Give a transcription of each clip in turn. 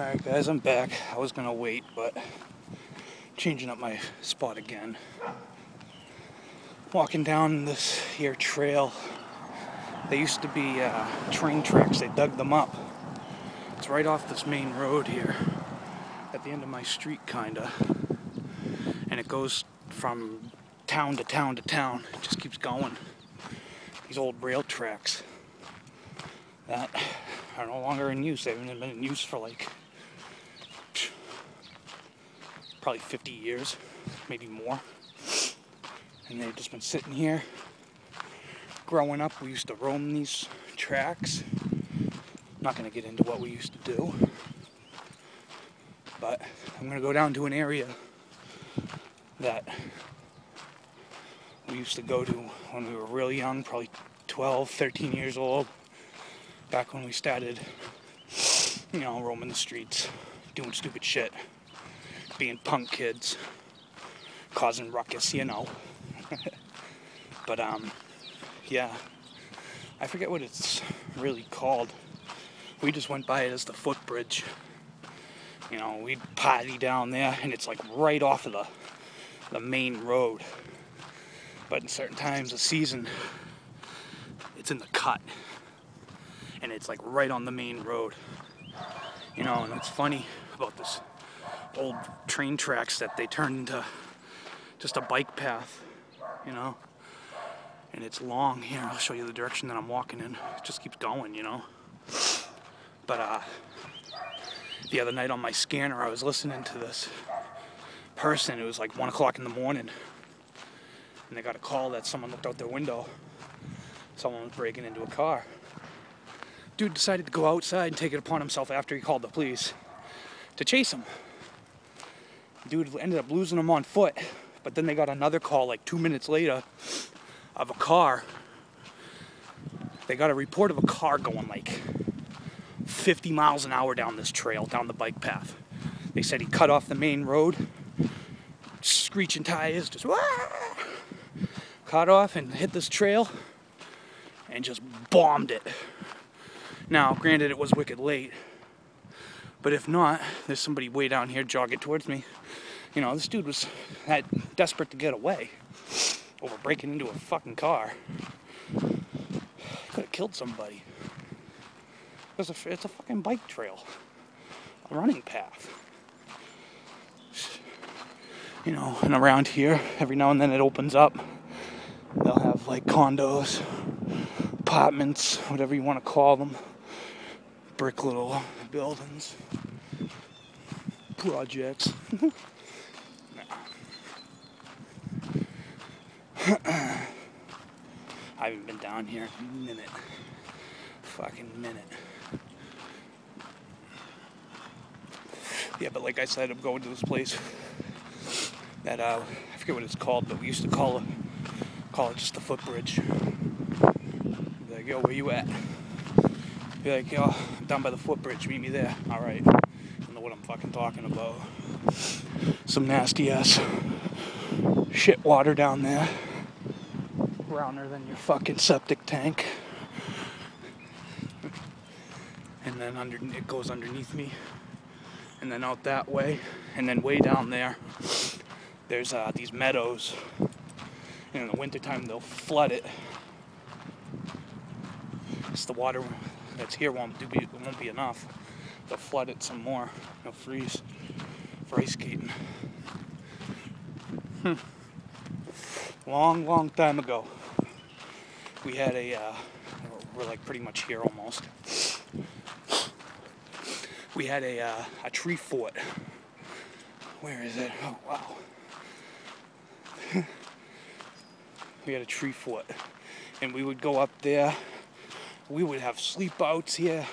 Alright guys, I'm back. I was gonna wait, but changing up my spot again. Walking down this here trail. They used to be uh, train tracks, they dug them up. It's right off this main road here, at the end of my street kinda. And it goes from town to town to town. It just keeps going. These old rail tracks that are no longer in use. They haven't been in use for like probably 50 years, maybe more. And they've just been sitting here. Growing up, we used to roam these tracks. not going to get into what we used to do. But I'm going to go down to an area that we used to go to when we were real young, probably 12, 13 years old. Back when we started, you know, roaming the streets, doing stupid shit being punk kids, causing ruckus, you know. but um, yeah, I forget what it's really called. We just went by it as the footbridge. You know, we'd party down there, and it's like right off of the the main road. But in certain times of season, it's in the cut, and it's like right on the main road. You know, and it's funny about this old train tracks that they turned into just a bike path, you know. And it's long. Here, I'll show you the direction that I'm walking in. It just keeps going, you know. But uh, the other night on my scanner, I was listening to this person. It was like one o'clock in the morning, and they got a call that someone looked out their window. Someone was breaking into a car. Dude decided to go outside and take it upon himself after he called the police to chase him dude ended up losing them on foot. But then they got another call like two minutes later of a car. They got a report of a car going like 50 miles an hour down this trail, down the bike path. They said he cut off the main road, screeching tires, just Wah! cut off and hit this trail and just bombed it. Now, granted, it was wicked late, but if not, there's somebody way down here jogging towards me. You know, this dude was that desperate to get away over breaking into a fucking car. Could have killed somebody. It's a, it's a fucking bike trail, a running path. You know, and around here, every now and then it opens up. They'll have like condos, apartments, whatever you want to call them brick little buildings, projects. I haven't been down here in a minute. Fucking minute. Yeah, but like I said, I'm going to this place that uh, I forget what it's called, but we used to call it call it just the footbridge. Like, yo, where you at? Be like, yo, I'm down by the footbridge, meet me there. Alright. I don't know what I'm fucking talking about. Some nasty ass shit water down there. Browner than your fucking septic tank. And then under it goes underneath me. And then out that way. And then way down there, there's uh, these meadows. And in the wintertime, they'll flood it. It's the water that's here won't do be, won't be enough. They'll flood it some more. They'll freeze for ice skating. Hmm. Long, long time ago, we had a. Uh, we're like pretty much here almost. We had a uh, a tree fort. Where is it? Oh wow. we had a tree fort, and we would go up there we would have sleepouts here,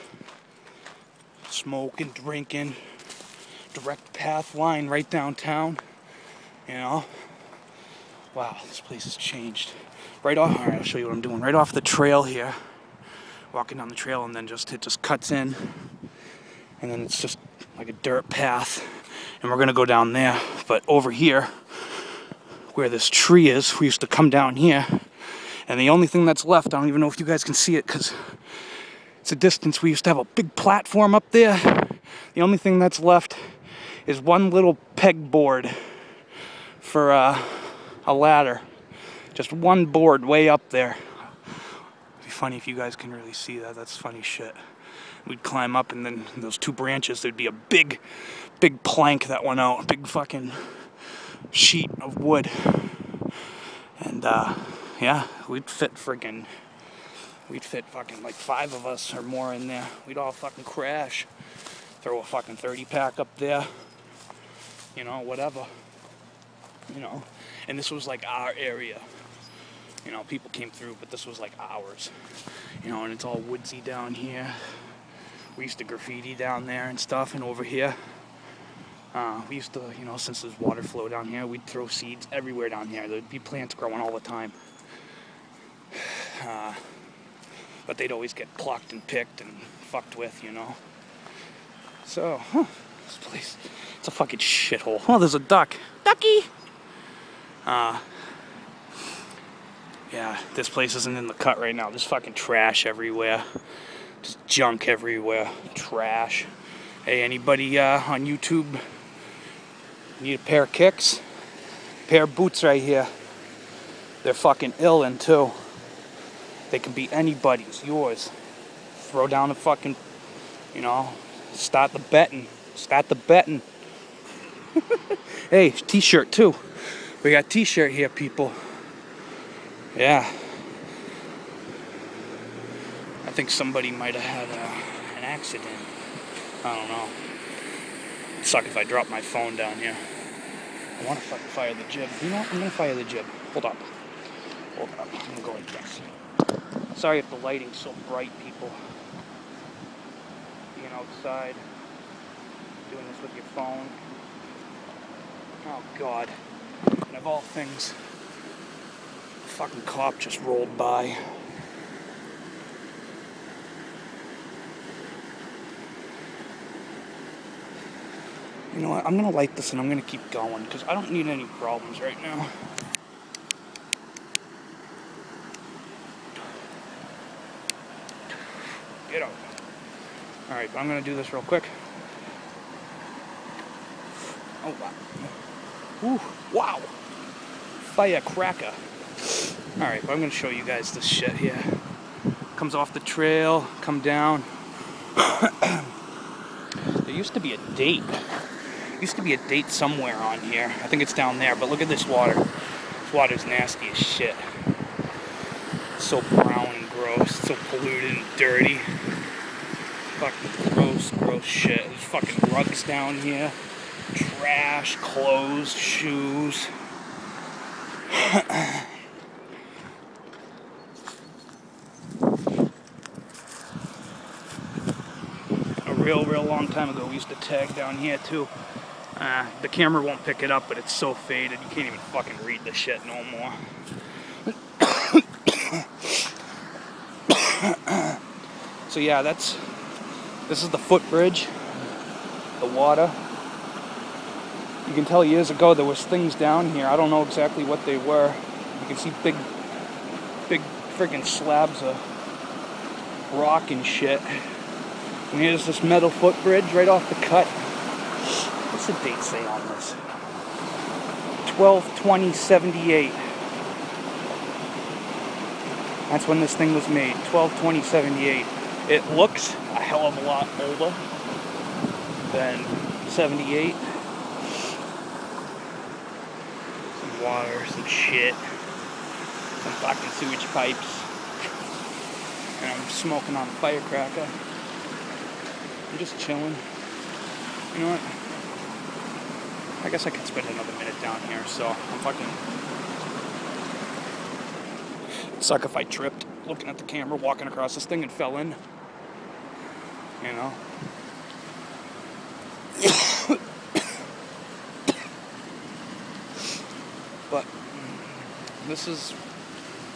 smoking, drinking, direct path line right downtown. You know, wow, this place has changed. Right off, all right, I'll show you what I'm doing. Right off the trail here, walking down the trail, and then just it just cuts in, and then it's just like a dirt path, and we're gonna go down there. But over here, where this tree is, we used to come down here and the only thing that's left, I don't even know if you guys can see it because it's a distance. We used to have a big platform up there. The only thing that's left is one little pegboard for uh, a ladder. Just one board way up there. It'd be funny if you guys can really see that. That's funny shit. We'd climb up and then those two branches, there'd be a big, big plank that went out. A big fucking sheet of wood. And uh, yeah, we'd fit friggin' we'd fit fucking like five of us or more in there. We'd all fucking crash. Throw a fucking 30 pack up there. You know, whatever. You know. And this was like our area. You know, people came through, but this was like ours. You know, and it's all woodsy down here. We used to graffiti down there and stuff, and over here. Uh, we used to, you know, since there's water flow down here, we'd throw seeds everywhere down here. There'd be plants growing all the time. Uh, but they'd always get plucked and picked and fucked with, you know. So, huh, this place, it's a fucking shithole. Oh, there's a duck. Ducky! Uh, yeah, this place isn't in the cut right now. There's fucking trash everywhere. Just junk everywhere. Trash. Hey, anybody uh, on YouTube need a pair of kicks? Pair of boots right here. They're fucking ill and too. They can be anybody's, yours. Throw down the fucking, you know, start the betting. Start the betting. hey, t-shirt too. We got t-shirt here, people. Yeah. I think somebody might have had uh, an accident. I don't know. It'd suck if I drop my phone down here. I want to fucking fire the jib. You know what? I'm gonna fire the jib. Hold up. Hold up. I'm gonna go like this. Sorry if the lighting's so bright, people. Being outside, doing this with your phone. Oh God. And of all things, a fucking cop just rolled by. You know what? I'm gonna light this and I'm gonna keep going because I don't need any problems right now. Get out. Alright, I'm gonna do this real quick. Oh wow. Ooh, wow. Firecracker. Alright, but I'm gonna show you guys this shit here. Comes off the trail, come down. there used to be a date. Used to be a date somewhere on here. I think it's down there, but look at this water. This water's nasty as shit. so brown and gross, so polluted and dirty. Fucking gross, gross shit. There's fucking rugs down here. Trash, clothes, shoes. real, real long time ago, we used to tag down here too. Uh, the camera won't pick it up, but it's so faded, you can't even fucking read the shit no more. so yeah, that's, this is the footbridge, the water. You can tell years ago there was things down here. I don't know exactly what they were. You can see big, big friggin' slabs of rock and shit. And here's this metal footbridge right off the cut. What's the date say on this? 12 20 78. That's when this thing was made. 12 20 78. It looks a hell of a lot older than 78. Some water, some shit, some fucking sewage pipes. And I'm smoking on a firecracker. I'm just chilling. You know what? I guess I could spend another minute down here, so I'm fucking. Suck if I tripped looking at the camera, walking across this thing and fell in. You know? but mm, this is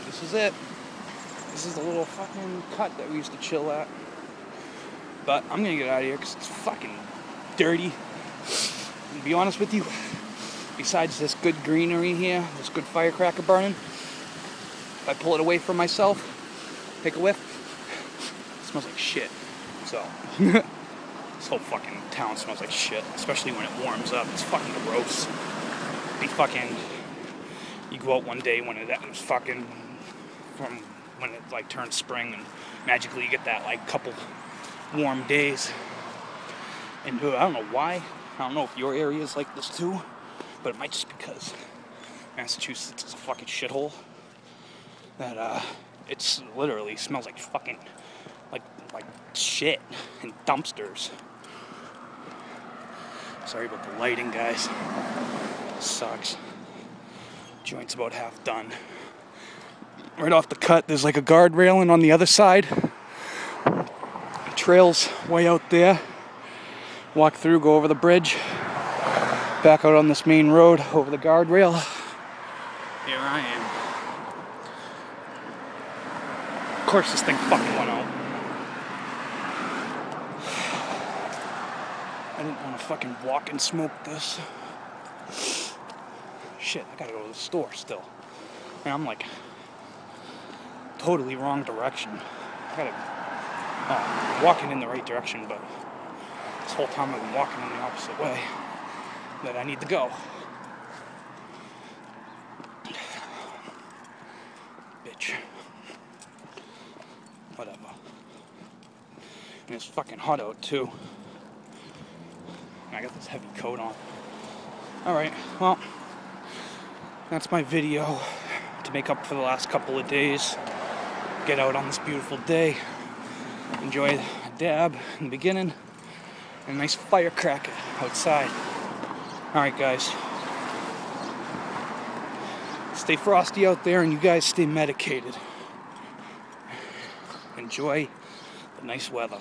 this is it. This is the little fucking cut that we used to chill at. But I'm gonna get out of here because it's fucking dirty. To be honest with you, besides this good greenery here, this good firecracker burning, if I pull it away from myself, take a whiff, it smells like shit. So, this whole fucking town smells like shit, especially when it warms up. It's fucking gross. Be fucking. You go out one day when it was fucking from when it like turns spring and magically you get that like couple warm days. And I don't know why. I don't know if your area is like this too, but it might just because Massachusetts is a fucking shithole. That uh, it's literally smells like fucking like like shit and dumpsters. Sorry about the lighting, guys. Sucks. Joint's about half done. Right off the cut, there's like a guard railing on the other side. Trail's way out there. Walk through, go over the bridge, back out on this main road, over the guardrail. Here I am. Of course, this thing fucking went out. I didn't want to fucking walk and smoke this. Shit, I gotta go to the store still. And I'm like totally wrong direction. I gotta uh, walking in the right direction, but this whole time I've been walking in the opposite way that I need to go. Bitch. Whatever. And it's fucking hot out too. And I got this heavy coat on. Alright, well, that's my video to make up for the last couple of days. Get out on this beautiful day. Enjoy a dab in the beginning and a nice firecracker outside. Alright, guys. Stay frosty out there and you guys stay medicated. Enjoy the nice weather.